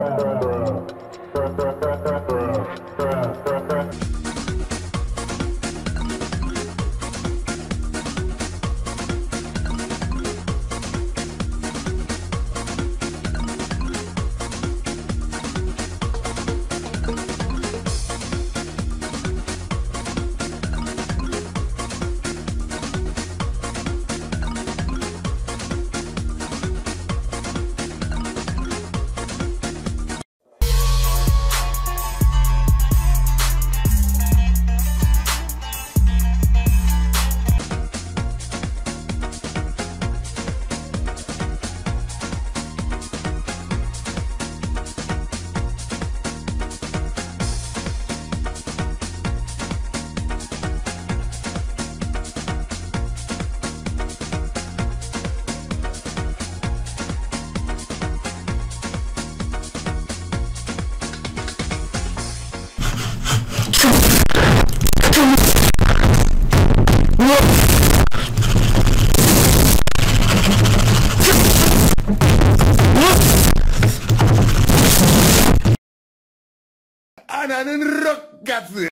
Thank you. Ananın rock katı.